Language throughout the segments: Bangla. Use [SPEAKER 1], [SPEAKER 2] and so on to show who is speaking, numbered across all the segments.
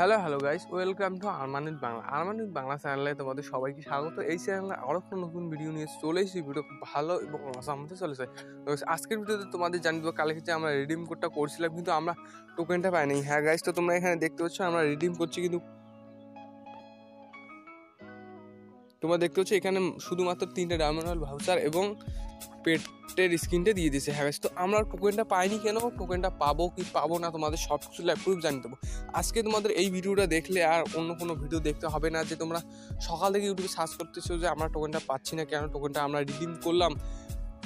[SPEAKER 1] Hello hello guys welcome to Armanik Bangla Armanik Bangla চ্যানেলে তোমাদের সবাইকে স্বাগত। এই চ্যানেলে আরও কোনো নতুন ভিডিও নিয়ে চলে এসেছি। ভিডিও খুব ভালো এবং অসামতে চলেছে। তো আজকের ভিডিওতে তোমাদের জানি দেবো, কালকে যে আমরা রিডিম কোডটা করছিলাম, কিন্তু আমরা টোকেনটা পাইনি। হ্যাঁ গাইস তো তোমরা এখানে দেখতে পাচ্ছ, আমরা রিডিম করছি, কিন্তু তোমরা দেখতে পাচ্ছ এখানে শুধুমাত্র তিনটে ডায়মন্ড ভাউচার এবং পেটের স্ক্রিনটা দিয়ে দিয়েছে হ্যাঁ তো আমরা টোকেনটা পাইনি কেন? টোকেনটা পাবো কি পাবো না তোমাদের সব কিছু প্রুফ জানিয়ে দেবো। আজকে তোমাদের এই ভিডিওটা দেখলে আর অন্য কোনো ভিডিও দেখতে হবে না যে তোমরা সকাল থেকে ইউটিউবে সার্চ করতেছো যে আমরা টোকেনটা পাচ্ছি না কেন? টোকেনটা আমরা রিডিম করলাম।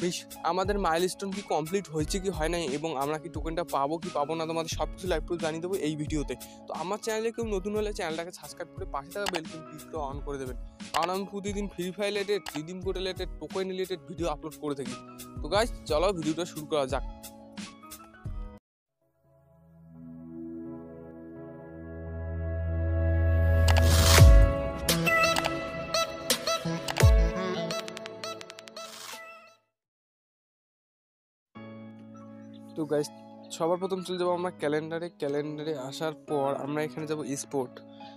[SPEAKER 1] বেশ, আমাদের মাইলস্টোন কি কমপ্লিট হয়েছে কি হয় নাই এবং আমরা কি টোকেনটা পাবো কি পাবো না তোমাদের সব কিছু লাইভ জানিয়ে দেবো এই ভিডিওতে। তো আমার চ্যানেলে কেউ নতুন হলে চ্যানেলটাকে সাবস্ক্রাইব করে পাশে থাকা বেল ক্লিকটা অন করে দেবেন। কারণ আমি প্রতিদিন free fire related redeem code related token related video upload করে থাকি। তো গাছ চলো ভিডিওটা শুরু করা যাক। তো গাইজ সবার প্রথম চলে যাব আমরা ক্যালেন্ডারে। ক্যালেন্ডারে আসার পর আমরা এখানে যাব স্পোর্ট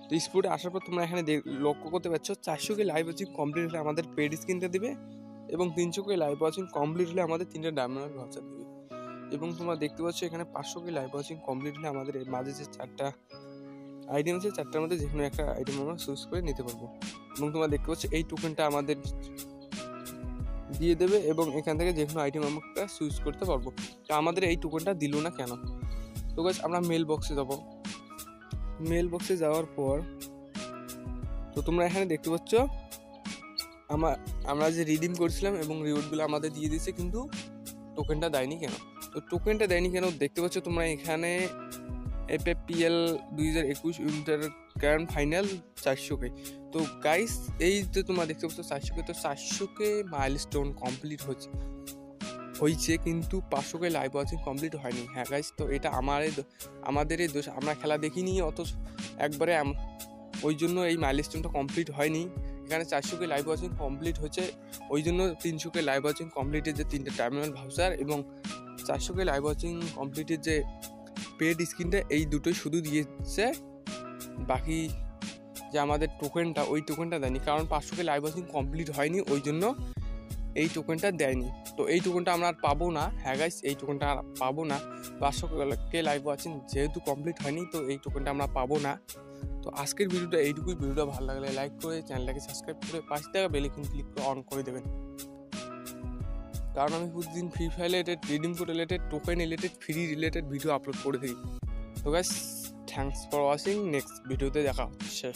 [SPEAKER 1] তো স্পোর্টে আসার পর তোমরা এখানে লক্ষ্য করতে পারছ, চারশো কে লাইভ ওয়াচিং কমপ্লিট হলে আমাদের পেড স্ক্রিনটা দিবে এবং তিনশো কে লাইভ ওয়াচিং কমপ্লিট হলে আমাদের তিনটে ডায়মন্ড ভাউচার দিবে। এবং তোমরা দেখতে পাচ্ছ এখানে পাঁচশো কে লাইভ ওয়াচিং কমপ্লিট হলে আমাদের মাঝে যে চারটা আইটেম আছে, চারটার মধ্যে যে কোনো একটা আইটেম আমরা চুজ করে নিতে পারব। এবং তোমরা দেখতে পাচ্ছ এই টোকেনটা আমাদের দিয়ে দেবে এবং এখান থেকে যে কোনো আইটেম আমরা চুজ করতে পারব। তো আমাদের এই টোকেনটা দিল না কেন? তো গাছ আমরা মেল বক্সে যাব। মেল বক্সে যাওয়ার পর, তো তোমরা এখানে দেখতে পাচ্ছ আমার আমরা যে রিডিম করছিলাম এবং রিওয়ার্ডগুলো আমাদের দিয়ে দিয়েছে, কিন্তু টোকেনটা দেয়নি কেন? তো টোকেনটা দেয়নি কেন, দেখতে পাচ্ছ তোমরা এখানে এপিএল দুই হাজার একুশ উইন্টার গ্র্যান্ড ফাইনাল চারশোকে। তো গাইস এই যে তোমরা দেখতে পাচ্ছ চারশোকে, তো চারশোকে মাইলস্টোন কমপ্লিট হচ্ছে। হয়েছে কিন্তু পাঁচশোকে লাইভ ওয়াচিং কমপ্লিট হয়নি। হ্যাঁ গাইস তো এটা আমারই দো- আমাদেরই দোষ। আমরা খেলা দেখিনি অত একবারে ওই জন্য এই মাইলস্টোনটা কমপ্লিট হয়নি। এখানে চারশোকে লাইভ ওয়াচিং কমপ্লিট হচ্ছে। ওই জন্য তিনশোকে লাইভ ওয়াচিং কমপ্লিটের যে তিনটে টার্মিনাল ভাউচার এবং চারশোকে লাইভ ওয়াচিং কমপ্লিটের যে পেড স্ক্রিনটা এই দুটোই শুধু দিয়েছে। বাকি যে আমাদের টোকেনটা ওই টোকেনটা দেয়নি। কারণ পাঁচশোকে লাইভ ওয়াচিং কমপ্লিট হয়নি, ওই জন্য এই টোকেনটা দেয়নি। তো এই টোকেনটা আমরা আর পাবো না। হ্যাঁ গাইস এই টোকেনটা আর পাবো না। পাঁচশোকে লাইভ ওয়াচিং যেহেতু কমপ্লিট হয়নি, তো এই টোকেনটা আমরা পাবো না। তো আজকের ভিডিওটা এইটুকুই। ভিডিওটা ভালো লাগলে লাইক করে চ্যানেলটাকে সাবস্ক্রাইব করে পাশে থাকা বেলিকন ক্লিক করে অন করে দেবেন। কারণ আমি প্রতিদিন free fire related redeem code related token related free related video upload করে থাকি। তো guys thanks for watching next ভিডিওতে দেখা হচ্ছে